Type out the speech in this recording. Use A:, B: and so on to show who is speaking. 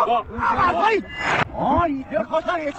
A: 啊哈嘿啊你这好像也